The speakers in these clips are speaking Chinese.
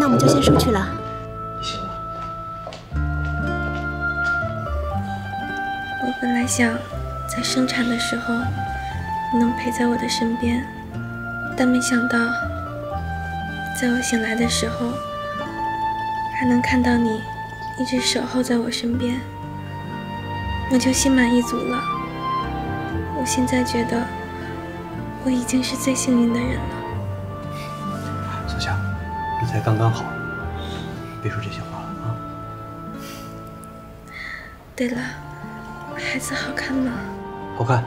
那我们就先出去了。行了。我本来想在生产的时候你能陪在我的身边，但没想到在我醒来的时候还能看到你一直守候在我身边，我就心满意足了。我现在觉得我已经是最幸运的人了。才刚刚好，别说这些话了啊。对了，孩子好看吗？好看，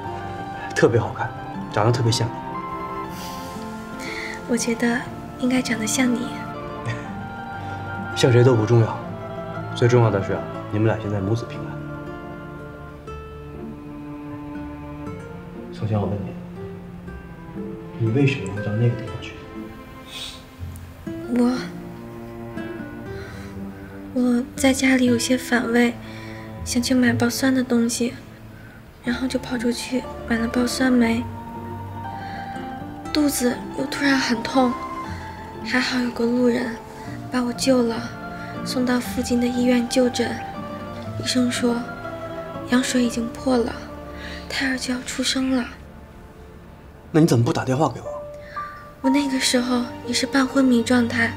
特别好看，长得特别像你。我觉得应该长得像你。像谁都不重要，最重要的是你们俩现在母子平安。宋香，我问你，你为什么要到那个地方去？我我在家里有些反胃，想去买包酸的东西，然后就跑出去买了包酸梅。肚子又突然很痛，还好有个路人把我救了，送到附近的医院就诊。医生说羊水已经破了，胎儿就要出生了。那你怎么不打电话给我？我那个时候也是半昏迷状态，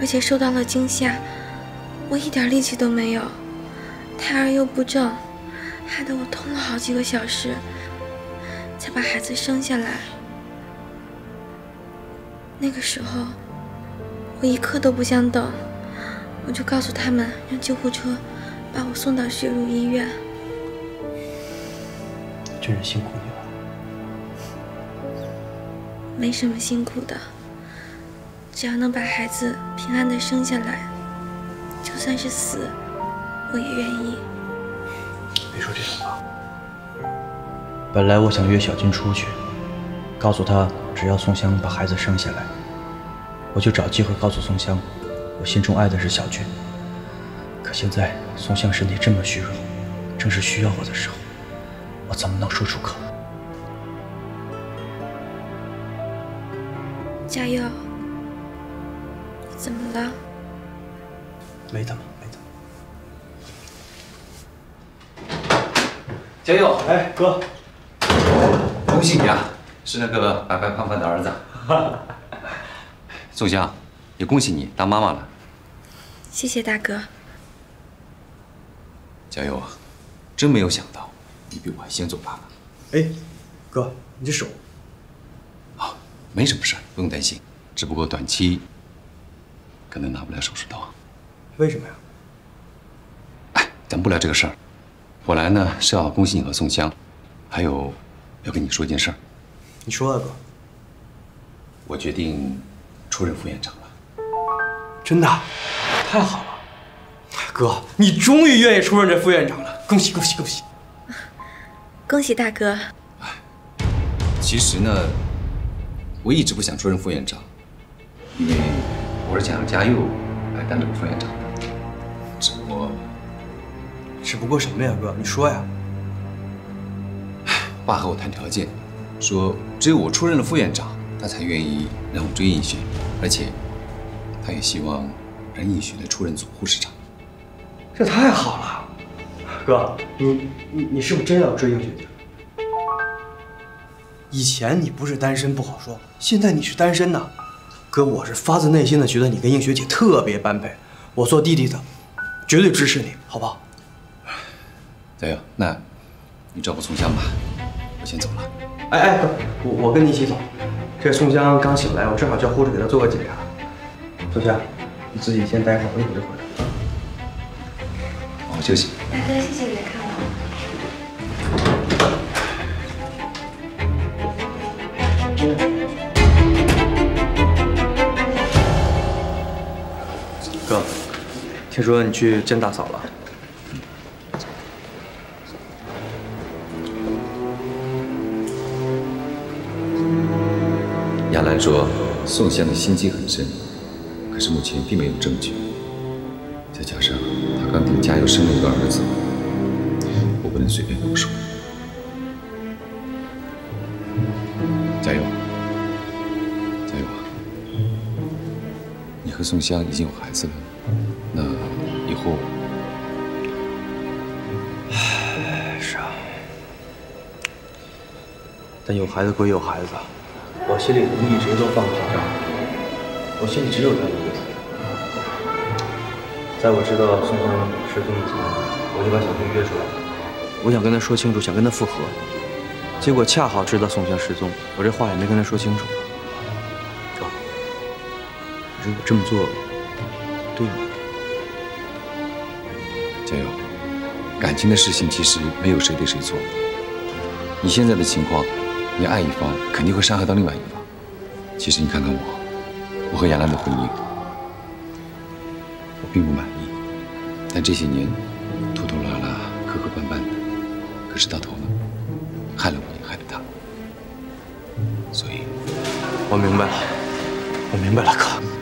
而且受到了惊吓，我一点力气都没有，胎儿又不正，害得我痛了好几个小时，才把孩子生下来。那个时候，我一刻都不想等，我就告诉他们让救护车把我送到血路医院。真是辛苦你了。没什么辛苦的，只要能把孩子平安的生下来，就算是死，我也愿意。别说这种话。本来我想约小军出去，告诉他只要宋香把孩子生下来，我就找机会告诉宋香，我心中爱的是小军。可现在宋香身体这么虚弱，正是需要我的时候，我怎么能说出口？加油！怎么了？没怎么，没怎么。加油！哎，哥，恭喜你啊，是那个白白胖胖的儿子。宋香，也恭喜你当妈妈了。谢谢大哥。加油啊！真没有想到，你比我还先做爸爸。哎，哥，你这手。没什么事，不用担心。只不过短期可能拿不了手术刀。为什么呀？哎，咱不聊这个事儿。我来呢是要恭喜你和宋香，还有要跟你说一件事儿。你说啊，哥。我决定出任副院长了。真的？太好了，哥，你终于愿意出任这副院长了，恭喜恭喜恭喜！恭喜 大哥。其实呢。我一直不想出任副院长，因为我是想让嘉佑来当这个副院长的。只不过，只不过什么呀，哥？你说呀。爸和我谈条件，说只有我出任了副院长，他才愿意让我追应雪，而且他也希望让应雪来出任总护士长。这太好了，哥，你你你是不是真要追应学？以前你不是单身不好说，现在你是单身呐，哥，我是发自内心的觉得你跟应学姐特别般配，我做弟弟的绝对支持你，好不好？加油！那，你照顾宋香吧，我先走了。哎哎，哥，我我跟你一起走。这宋香刚醒来，我正好叫护士给她做个检查。宋香，你自己先待会儿，我一会儿就回来。好好休息。大哥，谢谢你哥，听说你去见大嫂了。亚兰说宋香的心机很深，可是目前并没有证据。再加上她刚给嘉佑生了一个儿子，我不能随便动手。宋香已经有孩子了，那以后……唉是啊，但有孩子归有孩子，我心里一直都放不下他，我心里只有他一个。在我知道宋香失踪以前，我就把小军约出来了，我想跟他说清楚，想跟他复合。结果恰好知道宋香失踪，我这话也没跟他说清楚。哥，可是我这么做对吗？加油！感情的事情其实没有谁对谁错。你现在的情况，你爱一方肯定会伤害到另外一方。其实你看看我，我和杨兰的婚姻，我并不满意。但这些年拖拖拉拉、磕磕绊绊的，可是到头了，害了我。所以，我明白了，我明白了，哥。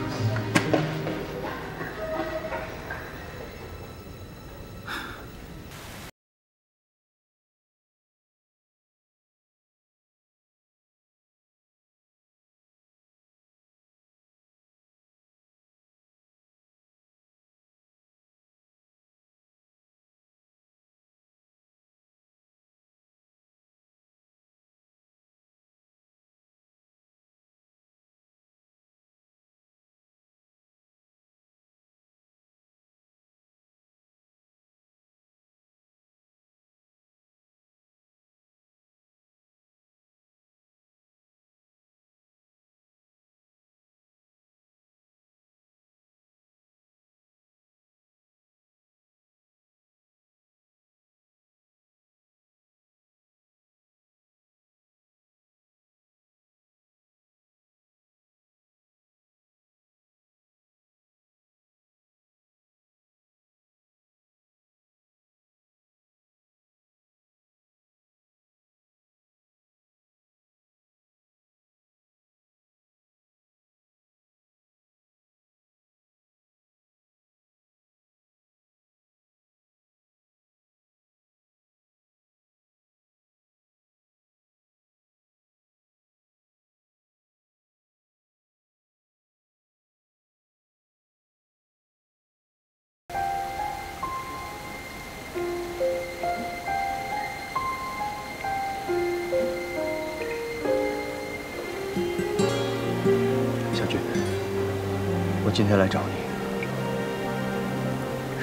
今天来找你，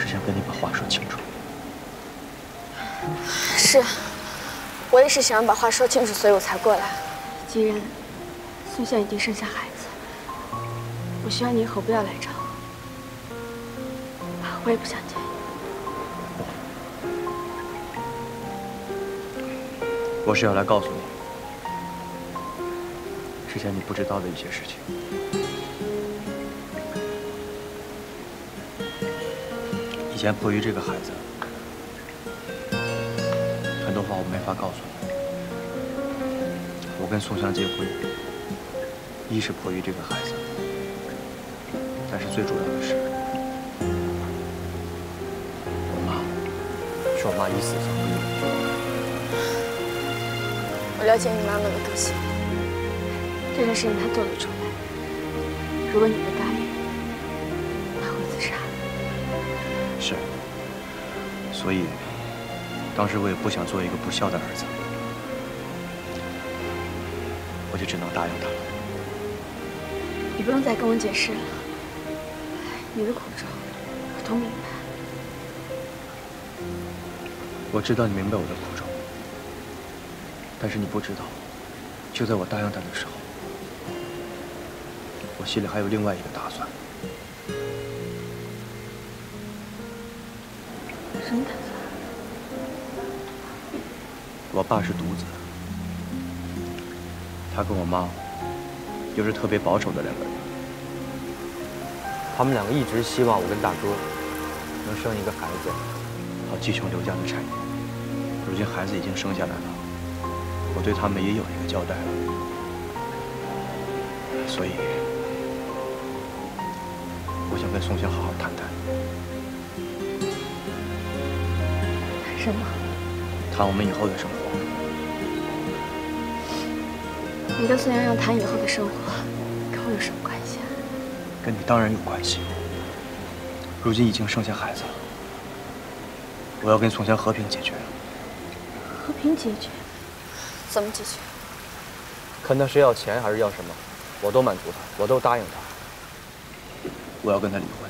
是想跟你把话说清楚。是，我也是想把话说清楚，所以我才过来。既然宋香已经生下孩子，我希望你以后不要来找我，我也不想见你。我是要来告诉你，之前你不知道的一些事情。以前迫于这个孩子，很多话我没法告诉你。我跟宋香结婚，一是迫于这个孩子，但是最主要的是，我妈是我妈一死早不久。我了解你妈妈的个性，这件事情她做得出来。如果你是，所以当时我也不想做一个不孝的儿子，我就只能答应他了。你不用再跟我解释了，你的苦衷我都明白。我知道你明白我的苦衷，但是你不知道，就在我答应他的时候，我心里还有另外一个打算。我爸是独子，他跟我妈又是特别保守的两个人。他们两个一直希望我跟大哥能生一个孩子，好继承刘家的产业。如今孩子已经生下来了，我对他们也有一个交代了。所以，我想跟宋香好好谈谈。什么？谈我们以后的生活。你跟孙洋洋谈以后的生活，跟我有什么关系啊？跟你当然有关系。如今已经生下孩子了，我要跟宋香和平解决。和平解决？怎么解决？看他是要钱还是要什么，我都满足他，我都答应他。我要跟他离婚。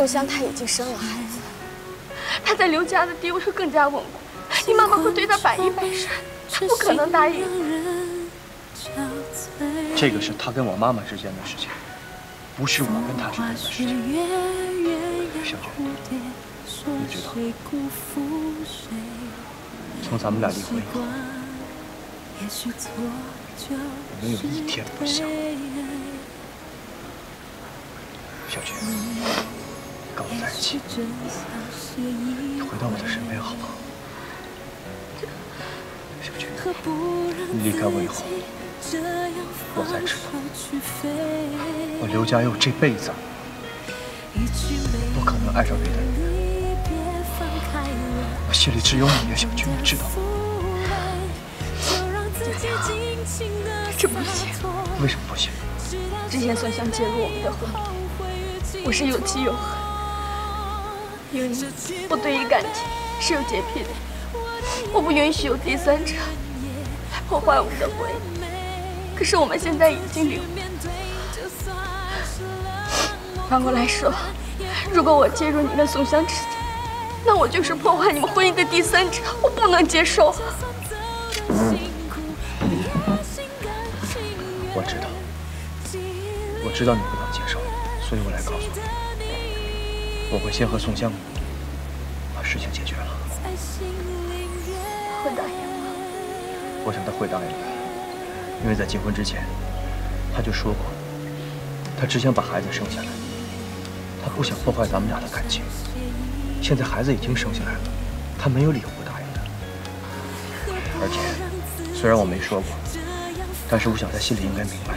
宋香她已经生了孩子，她在刘家的地位会更加稳固，你妈妈会对她百依百顺，她不可能答应。这个是她跟我妈妈之间的事情，不是我跟她之间的事情。小娟，你知道，从咱们俩离婚以后，我没有一天不想。小娟，跟我在一起，你回到我的身边好不好？小军，你离开我以后，我才知道，我刘家佑这辈子不可能爱上别的人。我心里只有你，小军，你知道吗？这不行。为什么不行？之前宋香介入我们的婚姻。我是有妻有恨，因为你，我对于感情是有洁癖的，我不允许有第三者来破坏我们的婚姻。可是我们现在已经离婚，反过来说，如果我介入你跟宋香之间，那我就是破坏你们婚姻的第三者，我不能接受。我知道，我知道你不能接受。所以我来告诉你，我会先和宋香把事情解决了。会答应吗？我想他会答应的，因为在结婚之前，他就说过，他只想把孩子生下来，他不想破坏咱们俩的感情。现在孩子已经生下来了，他没有理由不答应的。而且，虽然我没说过，但是我想他心里应该明白。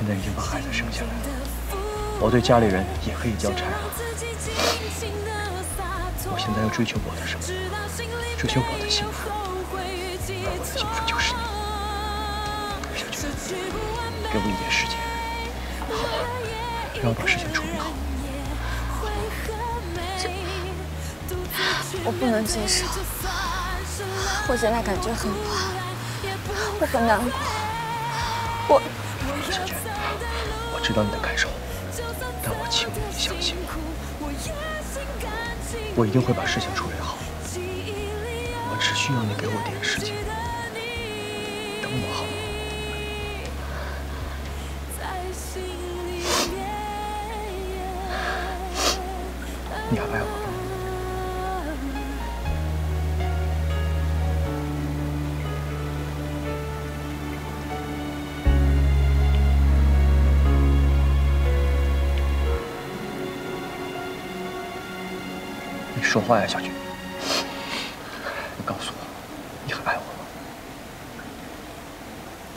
现在已经把孩子生下来了，我对家里人也可以交差了。我现在要追求我的生活，追求我的幸福，而我的幸福就是你，小娟。给我一点时间，让我把事情处理好。我不能接受，我现在感觉很乱，我很难过，我。知道你的感受，但我请你相信我，我一定会把事情处理好。我只需要你给我点时间，等我好吗？你还爱我？说话呀，小菊！你告诉我，你还爱我吗？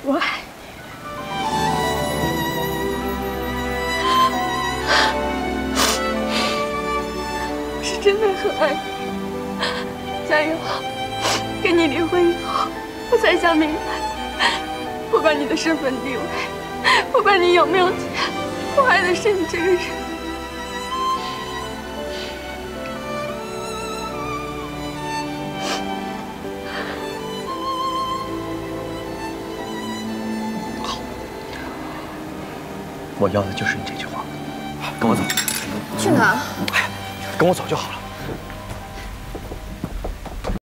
我爱你，我是真的很爱你。加油！跟你离婚以后，我才想明白，不管你的身份地位，不管你有没有钱，我爱的是你这个人。我要的就是你这句话，跟我走。去哪？哎，跟我走就好了。